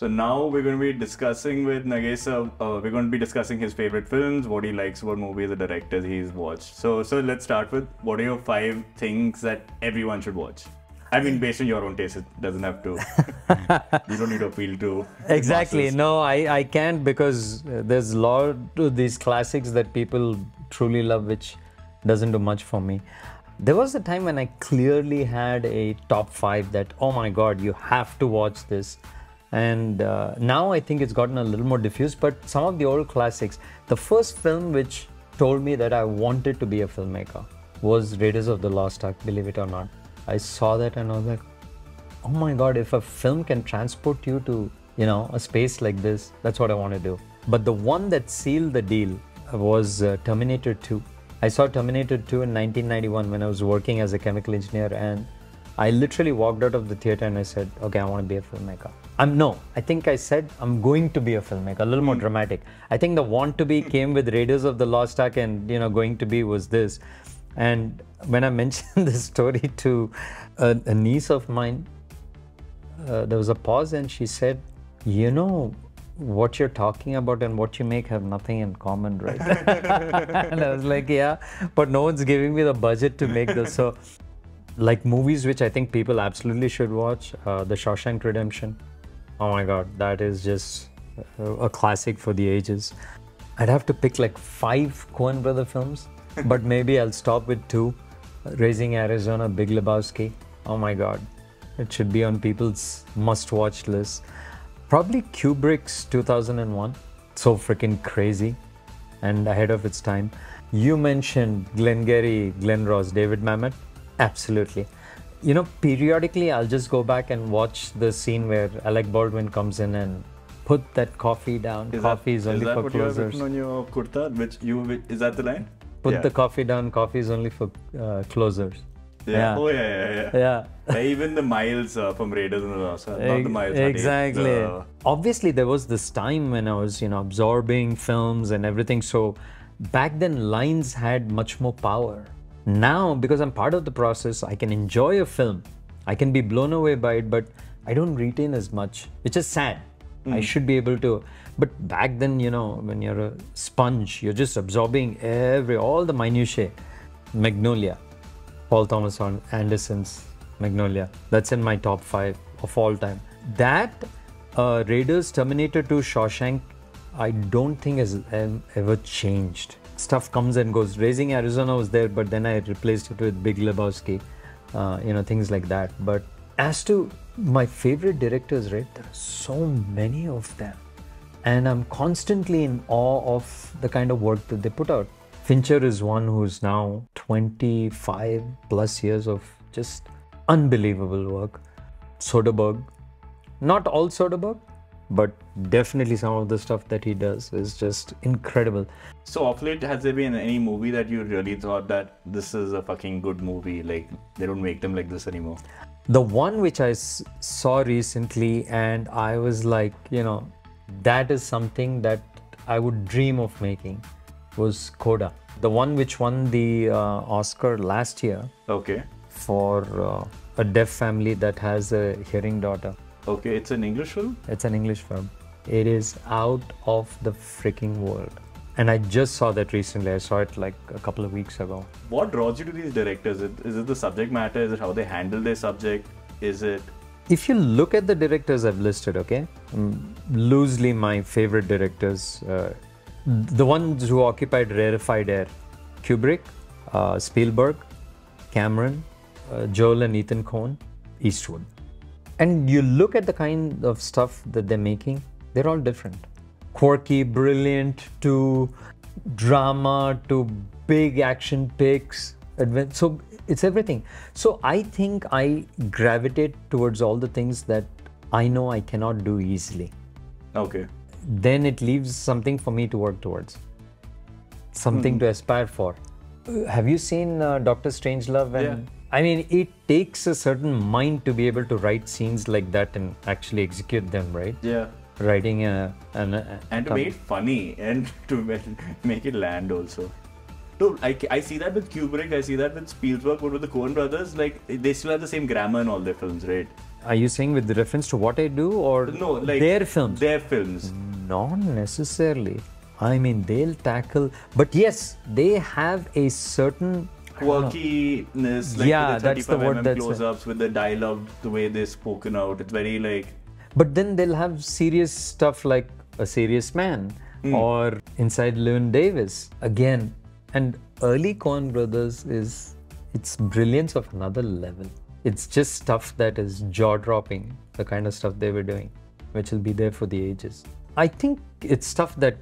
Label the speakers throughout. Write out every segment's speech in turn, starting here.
Speaker 1: So now we're going to be discussing with Nagesh. Uh, uh, we're going to be discussing his favorite films, what he likes what movies, the directors he's watched. So, so let's start with what are your five things that everyone should watch? I mean, based on your own taste, it doesn't have to. you don't need to appeal to.
Speaker 2: Exactly. No, I, I can't because uh, there's a lot of these classics that people truly love, which doesn't do much for me. There was a time when I clearly had a top five that, oh my God, you have to watch this. And uh, now I think it's gotten a little more diffuse, but some of the old classics. The first film which told me that I wanted to be a filmmaker was Raiders of the Lost Ark, believe it or not. I saw that and I was like, oh my god if a film can transport you to you know a space like this that's what i want to do but the one that sealed the deal was uh, terminator 2 i saw terminator 2 in 1991 when i was working as a chemical engineer and i literally walked out of the theater and i said okay i want to be a filmmaker. I'm no i think i said i'm going to be a filmmaker. A little more dramatic. I think the want to be came with raiders of the lost ark and you know going to be was this. And when i mentioned this story to a, a niece of mine uh, there was a pause and she said, You know, what you're talking about and what you make have nothing in common, right? and I was like, Yeah, but no one's giving me the budget to make this. So, like movies which I think people absolutely should watch uh, The Shawshank Redemption. Oh my god, that is just a, a classic for the ages. I'd have to pick like five Coen brother films, but maybe I'll stop with two Raising Arizona, Big Lebowski. Oh my god, it should be on people's must watch list. Probably Kubrick's 2001. So freaking crazy and ahead of its time. You mentioned Glengarry, Glen Ross, David Mamet. Absolutely. You know, periodically I'll just go back and watch the scene where Alec Baldwin comes in and put that coffee down.
Speaker 1: Coffee is
Speaker 2: coffee
Speaker 1: that,
Speaker 2: is only
Speaker 1: that
Speaker 2: for
Speaker 1: you
Speaker 2: closers.
Speaker 1: written on your kurta? Which you is that the line?
Speaker 2: Put
Speaker 1: yeah.
Speaker 2: the coffee down. Coffee is only for uh, closers.
Speaker 1: yeah.
Speaker 2: yeah.
Speaker 1: Oh yeah, yeah, yeah.
Speaker 2: Yeah.
Speaker 1: Even the miles uh, from Raiders and the Lost Ark, not the miles.
Speaker 2: exactly
Speaker 1: the-
Speaker 2: obviously there was this time when i was you know absorbing films and everything so back then lines had much more power now because i'm part of the process i can enjoy a film i can be blown away by it but i don't retain as much which is sad i should be able to but back then you know when you're a sponge you're just absorbing every all the minutiae magnolia Paul Thomas Anderson's Magnolia. That's in my top five of all time. That uh, Raiders, Terminator 2, Shawshank, I don't think has um, ever changed. Stuff comes and goes. Raising Arizona was there, but then I replaced it with Big Lebowski, uh, you know, things like that. But as to my favorite directors, right, there are so many of them. And I'm constantly in awe of the kind of work that they put out. Fincher is one who's now 25 plus years of just unbelievable work. Soderbergh, not all Soderbergh, but definitely some of the stuff that he does is just incredible.
Speaker 1: So of late, has there been any movie that you really thought that this is a fucking good movie? Like they don't make them like this anymore.
Speaker 2: The one which I saw recently, and I was like, you know, that is something that I would dream of making, was Coda. The one which won the uh, Oscar last year
Speaker 1: Okay.
Speaker 2: for uh, a deaf family that has a hearing daughter.
Speaker 1: Okay, it's an English film.
Speaker 2: It's an English film. It is out of the freaking world. And I just saw that recently. I saw it like a couple of weeks ago.
Speaker 1: What draws you to these directors? Is it the subject matter? Is it how they handle their subject? Is it
Speaker 2: If you look at the directors I've listed, okay, um, loosely my favorite directors, uh, the ones who occupied rarefied air Kubrick, uh, Spielberg, Cameron, uh, Joel and Ethan Coen, Eastwood. And you look at the kind of stuff that they're making, they're all different. Quirky, brilliant, to drama, to big action picks. So it's everything. So I think I gravitate towards all the things that I know I cannot do easily.
Speaker 1: okay?
Speaker 2: Then it leaves something for me to work towards, something to aspire for. Have you seen uh, Doctor Strangelove? And
Speaker 1: Yeah.
Speaker 2: I mean, it takes a certain mind to be able to write scenes like that and actually execute them, right?
Speaker 1: Yeah.
Speaker 2: Writing a, an, a
Speaker 1: And to make it funny and to make- it land also. No, I, I see that with Kubrick, I see that with Spielberg, but with the Coen brothers, like they still have the same grammar in all their films, right?
Speaker 2: Are you saying with reference to what I do or
Speaker 1: No, like
Speaker 2: their films?
Speaker 1: Their films.
Speaker 2: Not necessarily. I mean, they'll tackle, but yes, they have a certain
Speaker 1: Quirkiness, like
Speaker 2: Yeah,
Speaker 1: the
Speaker 2: that's the
Speaker 1: 35
Speaker 2: word
Speaker 1: mm
Speaker 2: that's-
Speaker 1: close-ups, with the dialogue, the way they're spoken out. It's very like
Speaker 2: But then they'll have serious stuff like A Serious Man
Speaker 1: Hmm.
Speaker 2: or Inside Llewyn Davis again. And early Coen Brothers is it's brilliance of another level. It's just stuff that is jaw dropping, the kind of stuff they were doing, which will be there for the ages. I think it's stuff that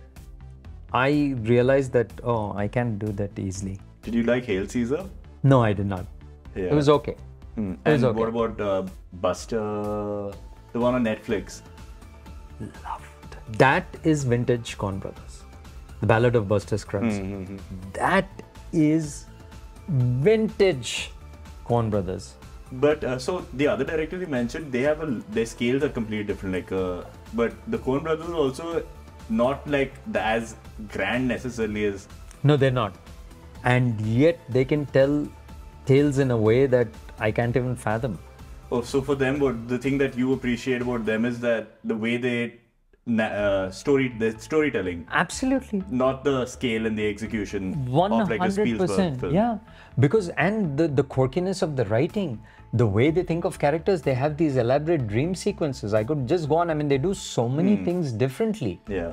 Speaker 2: I realized that oh I can't do that easily.
Speaker 1: Did you like Hail Caesar?
Speaker 2: No, I did not.
Speaker 1: Yeah.
Speaker 2: It was okay.
Speaker 1: Hmm.
Speaker 2: it was
Speaker 1: And
Speaker 2: okay.
Speaker 1: what about uh, Buster, the one on Netflix?
Speaker 2: loved. That is vintage Coen Brothers. The Ballad of Buster Scruggs. That is vintage Coen Brothers.
Speaker 1: But uh, so the other directors you mentioned, they have a their scales are completely different. Like, uh, but the Coen Brothers are also not like the, as grand necessarily as
Speaker 2: No, they're not. And yet they can tell tales in a way that I can't even fathom.
Speaker 1: Oh, so for them, what the thing that you appreciate about them is that the way they uh, story the storytelling,
Speaker 2: Absolutely.
Speaker 1: not the scale and the execution
Speaker 2: One
Speaker 1: of like a
Speaker 2: hundred percent, yeah. Because and the the quirkiness of the writing, the way they think of characters, they have these elaborate dream sequences. I could just go on. I mean, they do so many
Speaker 1: Hmm.
Speaker 2: things differently.
Speaker 1: Yeah.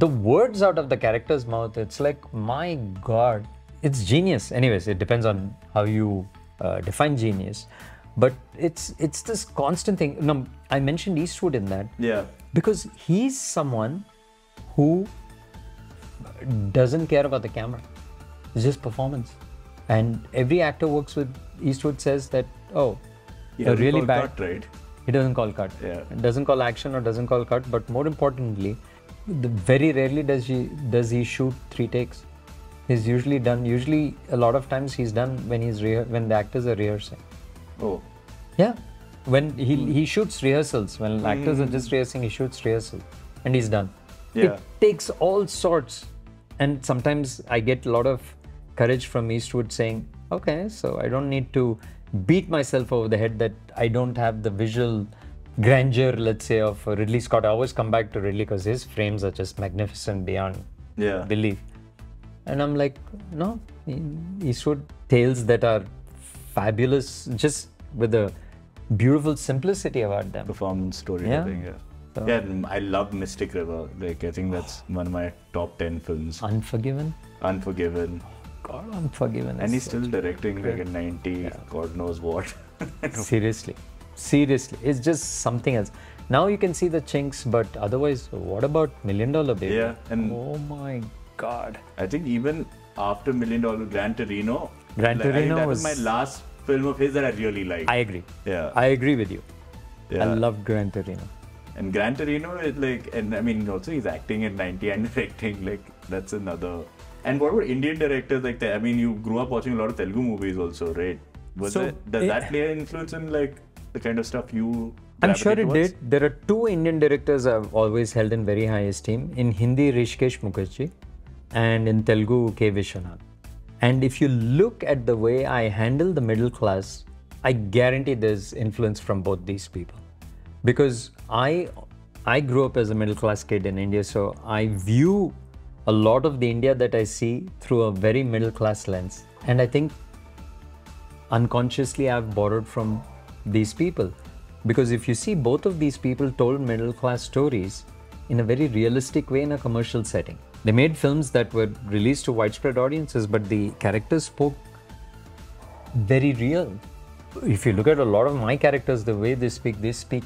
Speaker 2: the words out of the character's mouth it's like my god it's genius anyways it depends on how you uh, define genius but it's it's this constant thing no, i mentioned eastwood in that
Speaker 1: Yeah.
Speaker 2: because he's someone who doesn't care about the camera it's just performance and every actor works with eastwood says that oh you're really bad
Speaker 1: cut, right?
Speaker 2: he doesn't call cut.
Speaker 1: Yeah.
Speaker 2: Doesn't call action or doesn't call cut. But more importantly, the, very rarely does he does he shoot three takes. He's usually done. Usually, a lot of times he's done when he's rehe- when the actors are rehearsing.
Speaker 1: Oh.
Speaker 2: Yeah, when he hmm. he shoots rehearsals. When hmm. actors are just rehearsing, he shoots rehearsal, and he's done.
Speaker 1: Yeah.
Speaker 2: It takes all sorts, and sometimes I get a lot of courage from Eastwood saying, "Okay, so I don't need to beat myself over the head that I don't have the visual grandeur, let's say, of Ridley Scott." I always come back to Ridley because his frames are just magnificent beyond
Speaker 1: Yeah.
Speaker 2: belief. And I'm like, no, Eastwood tales that are fabulous, just with a beautiful simplicity about them.
Speaker 1: Performance storytelling. Yeah.
Speaker 2: So-
Speaker 1: Yeah. I love Mystic River. Like I think that's one of my top ten films.
Speaker 2: Unforgiven?
Speaker 1: Unforgiven.
Speaker 2: God, Unforgiven.
Speaker 1: And he's still directing like in 90, God knows what.
Speaker 2: Seriously. Seriously. It's just something else. Now you can see the chinks, but otherwise, what about Million Dollar Baby?
Speaker 1: Yeah, and-
Speaker 2: oh my God.
Speaker 1: I think even after Million Dollar Gran Torino,
Speaker 2: Gran
Speaker 1: like, I think
Speaker 2: Torino
Speaker 1: that was,
Speaker 2: was-
Speaker 1: my last film of his that I really liked.
Speaker 2: I agree.
Speaker 1: yeah.
Speaker 2: I agree with you.
Speaker 1: yeah.
Speaker 2: I love Gran Torino.
Speaker 1: And Gran Torino is like, and I mean, also he's acting at 90 and directing, like, that's another. And what about Indian directors like that? I mean, you grew up watching a lot of Telugu movies also, right? Was
Speaker 2: So,
Speaker 1: it, does
Speaker 2: eh,
Speaker 1: that play an influence in like the kind of stuff you?
Speaker 2: I'm sure it
Speaker 1: gravitate
Speaker 2: did. There are two Indian directors I've always held in very high esteem. In Hindi, Hrishikesh Mukherjee, and in Telugu, K. Vishwanath. And if you look at the way I handle the middle class, I guarantee there's influence from both these people. Because I, I grew up as a middle class kid in India, so I view a lot of the India that I see through a very middle class lens. And I think unconsciously I've borrowed from these people. Because if you see, both of these people told middle class stories in a very realistic way in a commercial setting. They made films that were released to widespread audiences, but the characters spoke very real. If you look at a lot of my characters, the way they speak, they speak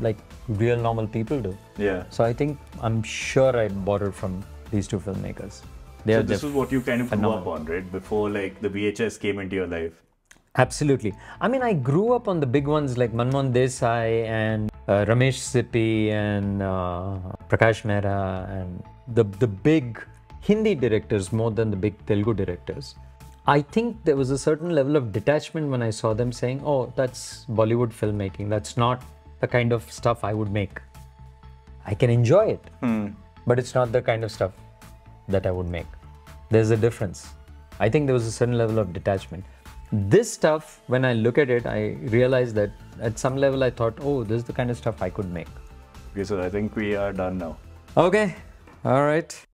Speaker 2: like real normal people do.
Speaker 1: Yeah.
Speaker 2: So I think I'm sure I borrowed from these two filmmakers. They
Speaker 1: So
Speaker 2: are
Speaker 1: this is what you kind of grew up on, right? Before like the VHS came into your life.
Speaker 2: Absolutely. I mean, I grew up on the big ones like Manmohan Desai and uh, Ramesh Sippy and uh, Prakash Mehra and the the big Hindi directors more than the big Telugu directors. I think there was a certain level of detachment when I saw them saying, "Oh, that's Bollywood filmmaking. That's not the kind of stuff I would make. I can enjoy it, but it's not the kind of stuff that I would make." There's a difference. I think there was a certain level of detachment. This stuff, when I look at it, I realize that at some level I thought, oh, this is the kind of stuff I could make.
Speaker 1: Okay, so I think we are done now.
Speaker 2: Okay, all right.